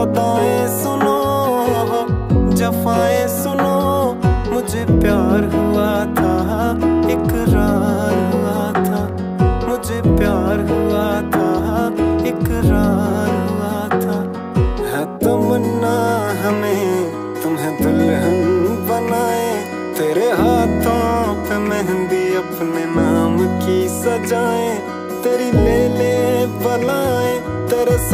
सदाएँ सुनो, जफाएँ सुनो। मुझे प्यार हुआ था, इकरार हुआ था। मुझे प्यार हुआ था, इकरार हुआ था। है तमन्ना हमें, तुम्हें दुल्हन बनाए। तेरे हाथों पे मेहंदी अपने नाम की सजाए। तेरी